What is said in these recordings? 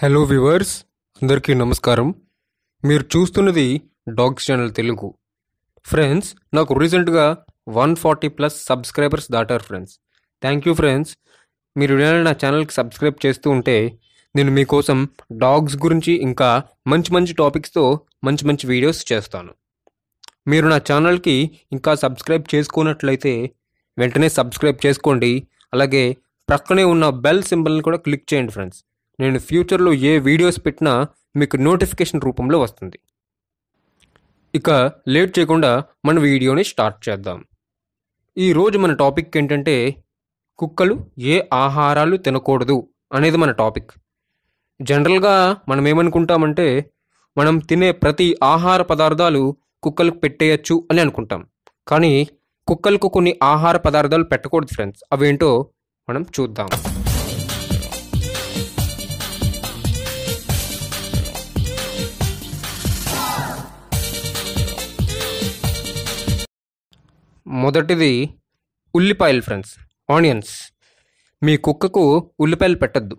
Hello viewers అందరికీ నమస్కారం. మీరు చూస్తున్నది డాగ్స్ ఛానల్ తెలుగు. ఫ్రెండ్స్ నాకు రీసెంట్గా వన్ ఫార్టీ ప్లస్ సబ్స్క్రైబర్స్ దాటారు ఫ్రెండ్స్ థ్యాంక్ యూ ఫ్రెండ్స్ మీరు నా ఛానల్కి సబ్స్క్రైబ్ చేస్తూ ఉంటే నేను మీకోసం డాగ్స్ గురించి ఇంకా మంచి మంచి టాపిక్స్తో మంచి మంచి వీడియోస్ చేస్తాను. మీరు నా ఛానల్కి ఇంకా సబ్స్క్రైబ్ చేసుకున్నట్లయితే వెంటనే సబ్స్క్రైబ్ చేసుకోండి. అలాగే ప్రక్కనే ఉన్న బెల్ సింబల్ని కూడా క్లిక్ చేయండి ఫ్రెండ్స్ నేను ఫ్యూచర్లో ఏ వీడియోస్ పెట్టినా మీకు నోటిఫికేషన్ రూపంలో వస్తుంది. ఇక లేట్ చేయకుండా మన వీడియోని స్టార్ట్ చేద్దాం. ఈరోజు మన టాపిక్ ఏంటంటే కుక్కలు ఏ ఆహారాలు తినకూడదు అనేది మన టాపిక్. జనరల్గా మనం ఏమనుకుంటామంటే మనం తినే ప్రతి ఆహార పదార్థాలు కుక్కలకు పెట్టేయచ్చు అని అనుకుంటాం. కానీ కుక్కలకు కొన్ని ఆహార పదార్థాలు పెట్టకూడదు ఫ్రెండ్స్. అవేంటో మనం చూద్దాం. మొదటిది ఉల్లిపాయలు ఫ్రెండ్స్ ఆనియన్స్ మీ కుక్కకు ఉల్లిపాయలు పెట్టద్దు.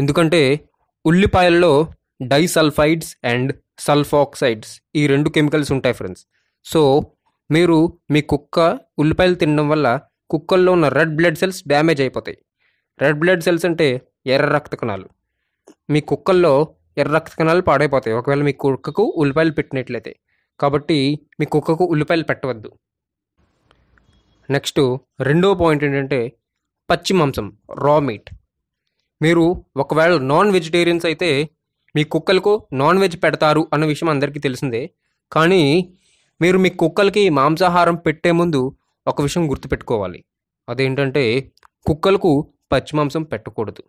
ఎందుకంటే ఉల్లిపాయల్లో డైసల్ఫైడ్స్ అండ్ సల్ఫాక్సైడ్స్ ఈ రెండు కెమికల్స్ ఉంటాయి ఫ్రెండ్స్ సో మీరు మీ కుక్క ఉల్లిపాయలు తినడం వల్ల కుక్కల్లో ఉన్న రెడ్ బ్లడ్ సెల్స్ డ్యామేజ్ అయిపోతాయి. రెడ్ బ్లడ్ సెల్స్ అంటే ఎర్ర రక్త కణాలు. మీ కుక్కల్లో ఎర్ర రక్త కణాలు పాడైపోతాయి. ఒకవేళ మీ కుక్కకు ఉల్లిపాయలు పెట్టినట్లయితే. కాబట్టి మీ కుక్కకు ఉల్లిపాయలు పెట్టవద్దు. నెక్స్ట్ రెండో పాయింట్ ఏంటంటే పచ్చి మాంసం రా మీట్ మీరు ఒకవేళ నాన్ వెజిటేరియన్స్ అయితే మీ కుక్కలకు నాన్ వెజ్ పెడతారు అన్న విషయం అందరికీ తెలిసిందే. కానీ మీరు మీ కుక్కలకి మాంసాహారం పెట్టే ముందు ఒక విషయం గుర్తుపెట్టుకోవాలి. అదేంటంటే కుక్కలకు పచ్చి మాంసం పెట్టకూడదు.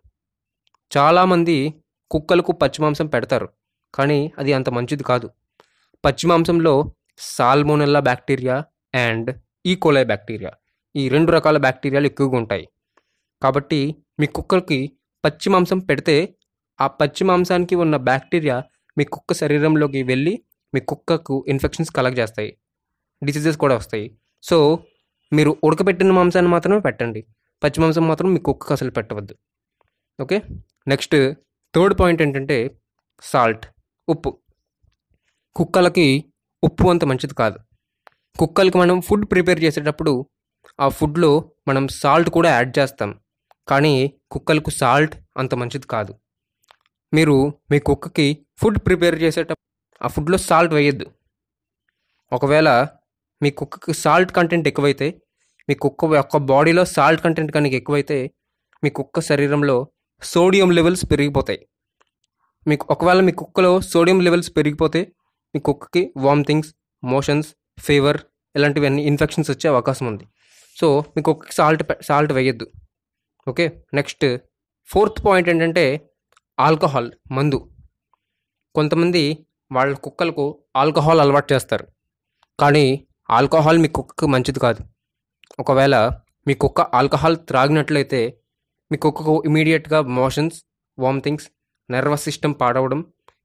చాలామంది కుక్కలకు పచ్చి మాంసం పెడతారు. కానీ అది అంత మంచిది కాదు. పచ్చి మాంసంలో salmonella bacteria and E. E coli bacteria ఈ రెండు రకాల బ్యాక్టీరియాలు ఎక్కువగా ఉంటాయి. కాబట్టి మీ కుక్కలకి పచ్చి మాంసం పెడితే ఆ పచ్చి మాంసానికి ఉన్న బ్యాక్టీరియా మీ కుక్క శరీరంలోకి వెళ్ళి మీ కుక్కకు ఇన్ఫెక్షన్స్ కలగజేస్తాయి డిసీజెస్ కూడా వస్తాయి. సో మీరు ఉడకబెట్టిన మాంసాన్ని మాత్రమే పెట్టండి. పచ్చి మాంసం మాత్రం మీ కుక్కకు అసలు పెట్టవద్దు. ఓకే? నెక్స్ట్ థర్డ్ పాయింట్ ఏంటంటే సాల్ట్ ఉప్పు. కుక్కలకి ఉప్పు అంత మంచిది కాదు. కుక్కలకి మనం ఫుడ్ ప్రిపేర్ చేసేటప్పుడు ఆ ఫుడ్లో మనం సాల్ట్ కూడా యాడ్ చేస్తాం. కానీ కుక్కలకు సాల్ట్ అంత మంచిది కాదు. మీరు మీ కుక్కకి ఫుడ్ ప్రిపేర్ చేసేటప్పుడు ఆ ఫుడ్లో సాల్ట్ వేయద్దు. ఒకవేళ మీ కుక్కకి సాల్ట్ కంటెంట్ ఎక్కువైతే మీ కుక్క యొక్క బాడీలో సాల్ట్ కంటెంట్ కనుక ఎక్కువైతే మీ కుక్క శరీరంలో సోడియం లెవెల్స్ పెరిగిపోతాయి. మీకు ఒకవేళ మీ కుక్కలో సోడియం లెవెల్స్ పెరిగిపోతే మీ కుక్కకి వామిటింగ్స్ మోషన్స్ ఫీవర్ ఇలాంటివన్నీ ఇన్ఫెక్షన్స్ వచ్చే అవకాశం ఉంది. సో మీకు ఒక సాల్ట్ సాల్ట్ వేయద్దు. ఓకే? నెక్స్ట్ ఫోర్త్ పాయింట్ ఏంటంటే ఆల్కహాల్ మందు. కొంతమంది వాళ్ళ కుక్కలకు ఆల్కహాల్ అలవాటు చేస్తారు. కానీ ఆల్కహాల్ మీ కుక్కకు మంచిది కాదు. ఒకవేళ మీ కుక్క ఆల్కహాల్ త్రాగినట్లయితే మీ కుక్కకు ఇమీడియట్గా మోషన్స్ వామిటింగ్స్ నర్వస్ సిస్టమ్ పాడవడం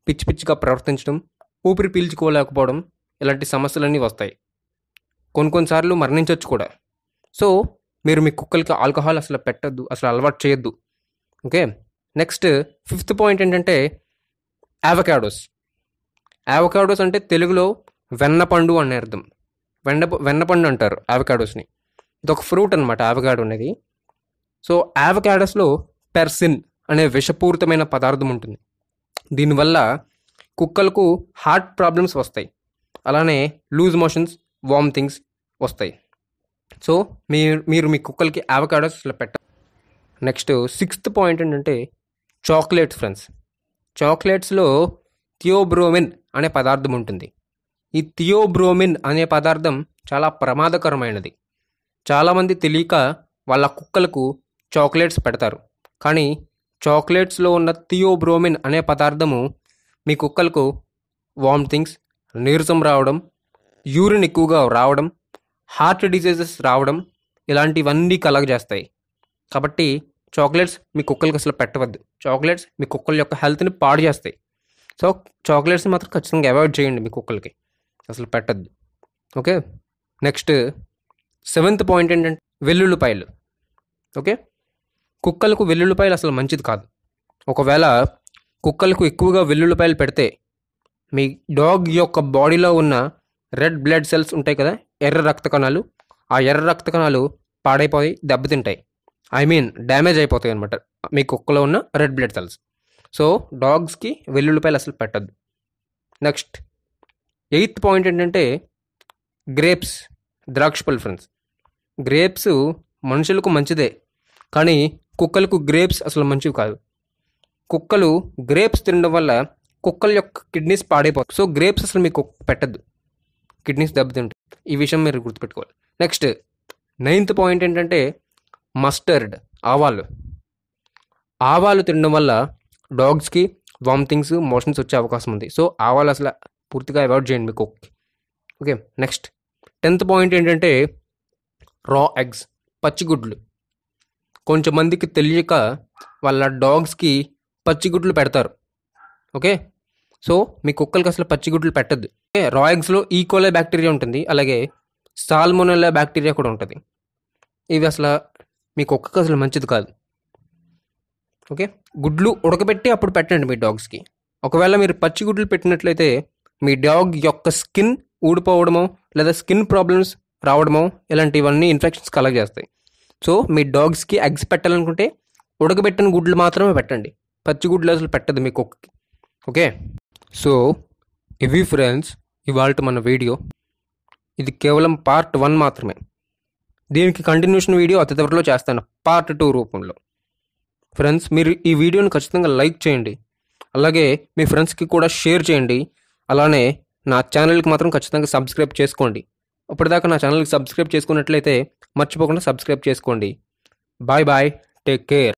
పిచ్చి పిచ్చిగా ప్రవర్తించడం ఊపిరి పీల్చుకోలేకపోవడం ఇలాంటి సమస్యలన్నీ వస్తాయి. కొన్ని కొన్నిసార్లు మరణించవచ్చు కూడా. సో మీరు మీ కుక్కలకి ఆల్కహాల్ అసలు పెట్టద్దు అసలు అలవాటు చేయొద్దు. ఓకే? నెక్స్ట్ ఫిఫ్త్ పాయింట్ ఏంటంటే యావకాడోస్ యావకాడోస్ అంటే తెలుగులో వెన్నపండు అనే అర్థం. వెన్న వెన్నపండు అంటారు యావకాడోస్ని ఇది ఒక ఫ్రూట్ అనమాట యావకాడో అనేది. సో యావకాడోస్లో పెర్సిన్ అనే విషపూరితమైన పదార్థం ఉంటుంది. దీనివల్ల కుక్కలకు హార్ట్ ప్రాబ్లమ్స్ వస్తాయి. అలానే లూజ్ మోషన్స్ వామ్ థింగ్స్ వస్తాయి. సో మీరు మీరు మీ కుక్కలకి అవకాడోస్ అసలు పెట్ట నెక్స్ట్ సిక్స్త్ పాయింట్ ఏంటంటే చాక్లెట్స్ ఫ్రెండ్స్. చాక్లెట్స్లో థియోబ్రోమిన్ అనే పదార్థం ఉంటుంది. ఈ థియోబ్రోమిన్ అనే పదార్థం చాలా ప్రమాదకరమైనది. చాలామంది తెలియక వాళ్ళ కుక్కలకు చాక్లెట్స్ పెడతారు. కానీ చాక్లెట్స్లో ఉన్న థియోబ్రోమిన్ అనే పదార్థము మీ కుక్కలకు వామ్ థింగ్స్ నీరసం రావడం యూరిన్ ఎక్కువగా రావడం హార్ట్ డిసీజెస్ రావడం ఇలాంటివన్నీ కలగజేస్తాయి. కాబట్టి చాక్లెట్స్ మీ కుక్కలకి అసలు పెట్టవద్దు. చాక్లెట్స్ మీ కుక్కల యొక్క హెల్త్ని పాడు చేస్తాయి. సో చాక్లెట్స్ మాత్రం ఖచ్చితంగా అవాయిడ్ చేయండి మీ కుక్కలకి. అసలు పెట్టద్దు. ఓకే? నెక్స్ట్ సెవెంత్ పాయింట్ ఏంటంటే వెల్లుల్లిపాయలు. ఓకే? కుక్కలకు వెల్లుల్లిపాయలు అసలు మంచిది కాదు. ఒకవేళ కుక్కలకు ఎక్కువగా వెల్లుల్లిపాయలు పెడితే మీ డాగ్ యొక్క బాడీలో ఉన్న రెడ్ బ్లడ్ సెల్స్ ఉంటాయి కదా ఎర్ర రక్త కణాలు ఆ ఎర్ర రక్త కణాలు పాడైపోయి దెబ్బతింటాయి. ఐ మీన్ డ్యామేజ్ అయిపోతాయి అనమాట మీ కుక్కలో ఉన్న రెడ్ బ్లడ్ సెల్స్. సో డాగ్స్కి వెల్లుల్లిపాయలు అసలు పెట్టద్దు. నెక్స్ట్ ఎయిత్ పాయింట్ ఏంటంటే గ్రేప్స్ ద్రాక్ష పళ్ళు ఫ్రెండ్స్. గ్రేప్స్ మనుషులకు మంచిదే కానీ కుక్కలకు గ్రేప్స్ అసలు మంచివి కాదు. కుక్కలు గ్రేప్స్ తినడం వల్ల కుక్కల యొక్క కిడ్నీస్ పాడైపోతాయి. సో గ్రేప్స్ అసలు మీకు పెట్టద్దు. కిడ్నీస్ దెబ్బతింటాయి. ఈ విషయం మీరు గుర్తుపెట్టుకోవాలి. నెక్స్ట్ నైన్త్ పాయింట్ ఏంటంటే మస్టర్డ్ ఆవాలు. ఆవాలు తినడం వల్ల డాగ్స్కి వామిటింగ్స్ మోషన్స్ వచ్చే అవకాశం ఉంది. సో ఆవాలు అసలు పూర్తిగా అవాయిడ్ చేయండి మీకు. Okay next. టెన్త్ పాయింట్ ఏంటంటే రా ఎగ్స్ పచ్చిగుడ్లు. కొంచెం మందికి తెలియక వాళ్ళ డాగ్స్కి పచ్చిగుడ్లు పెడతారు. ఓకే సో మీ కుక్కలకి అసలు పచ్చిగుడ్లు పెట్టద్దు. ఓకే రా ఎగ్స్లో ఈకోలే e. బ్యాక్టీరియా ఉంటుంది. అలాగే సాల్మోనెల్లా బ్యాక్టీరియా కూడా ఉంటుంది. ఇవి అసలు మీ కుక్కకి అసలు మంచిది కాదు. ఓకే? గుడ్లు ఉడకబెట్టి అప్పుడు పెట్టండి మీ డాగ్స్కి ఒకవేళ మీరు పచ్చి గుడ్లు పెట్టినట్లయితే మీ డాగ్ యొక్క స్కిన్ ఊడిపోవడమో లేదా స్కిన్ ప్రాబ్లమ్స్ రావడమో ఇలాంటివన్నీ ఇన్ఫెక్షన్స్ కలగజేస్తాయి సో మీ డాగ్స్కి ఎగ్స్ పెట్టాలనుకుంటే ఉడకబెట్టిన గుడ్లు మాత్రమే పెట్టండి. పచ్చి గుడ్లు అసలు పెట్టదు మీ కుక్కకి. ఓకే? సో ఇవి ఫ్రెండ్స్ ఇవాళ మన వీడియో ఇది కేవలం పార్ట్ వన్ మాత్రమే. దీనికి కంటిన్యూషన్ వీడియో అతి త్వరలో చేస్తాను. పార్ట్ టూ రూపంలో. ఫ్రెండ్స్ మీరు ఈ వీడియోని ఖచ్చితంగా లైక్ చేయండి. అలాగే మీ ఫ్రెండ్స్కి కూడా షేర్ చేయండి. అలానే నా ఛానల్కి మాత్రం ఖచ్చితంగా సబ్స్క్రైబ్ చేసుకోండి. ఇప్పటిదాకా నా ఛానల్కి సబ్స్క్రైబ్ చేసుకున్నట్లయితే మర్చిపోకుండా సబ్స్క్రైబ్ చేసుకోండి. Bye bye take care